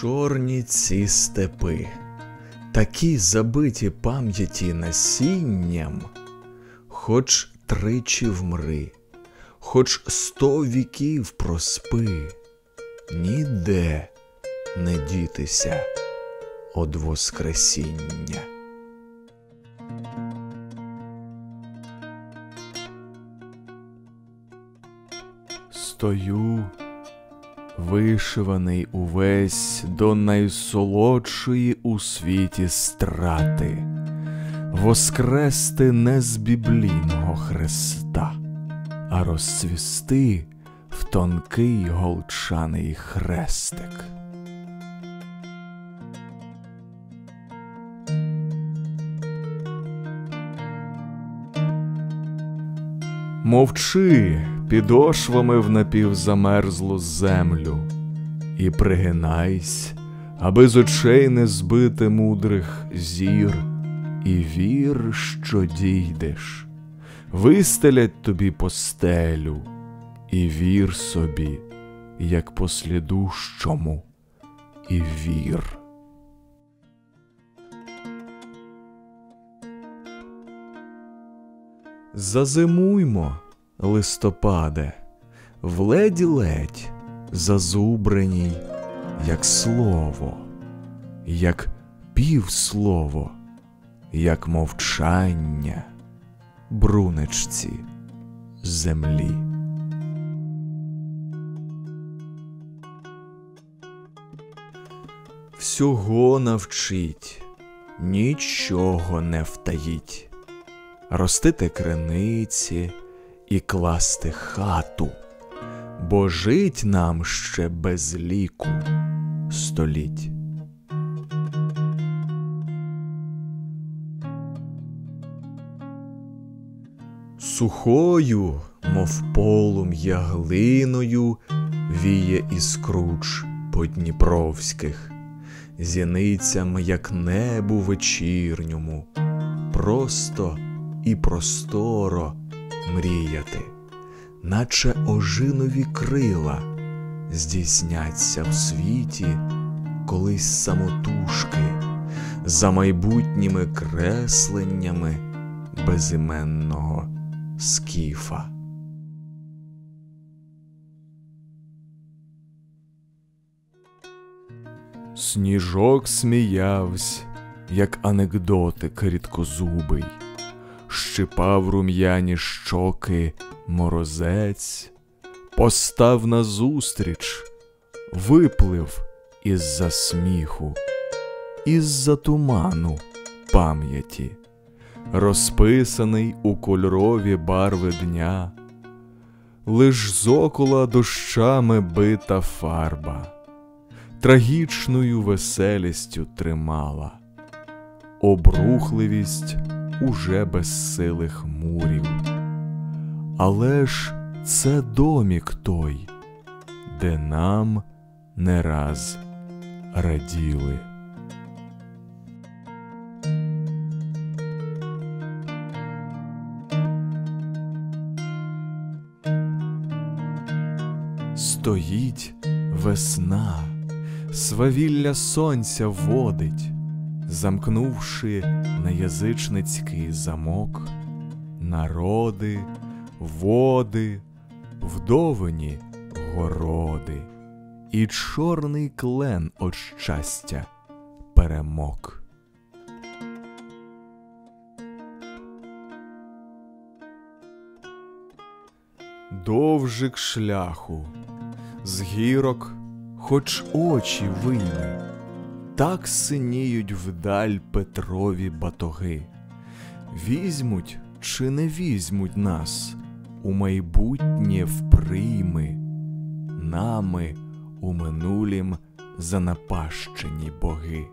Чорні ці степи, такі забиті пам'яті насінням, хоч тричі вмри, хоч сто віків проспи, ніде не дітися од Воскресіння. Стою, вишиваний увесь до найсолодшої у світі страти, воскрести не з біблійного хреста, а розцвісти в тонкий голчаний хрестик. Мовчи підошвами в напівзамерзлу землю, і пригинайсь, аби з очей не збити мудрих зір, і вір, що дійдеш, вистелять тобі постелю, і вір собі, як послідущому, і вір. Зазимуймо, листопаде, в леді ледь зазубреній, як слово, як півслово, як мовчання, брунечці землі. Всього навчить, нічого не втаїть ростити криниці і класти хату, бо жить нам ще без ліку століть. Сухою, мов полум'я глиною, віє іскруч по дніпровських, зіницям, як небу вечірньому, просто і просторо мріяти, наче ожинові крила здійсняться в світі колись самотужки за майбутніми кресленнями безіменного скіфа. Сніжок сміявсь, як анекдотик рідкозубий щипав рум'яні щоки морозець, постав назустріч, виплив із-за сміху, із-за туману пам'яті, розписаний у кольорові барви дня, лиш зокола дощами бита фарба, трагічною веселістю тримала, обрухливість уже безсилих мурів. Але ж це домік той, де нам не раз раділи. Стоїть весна, свавілля сонця водить замкнувши на язичницький замок, народи, води, вдовині городи, і чорний клен от щастя перемок. Довжик шляху, з гірок, хоч очі вийми так синіють вдаль Петрові батоги. Візьмуть чи не візьмуть нас у майбутнє вприйми, нами у минулім занапащені боги.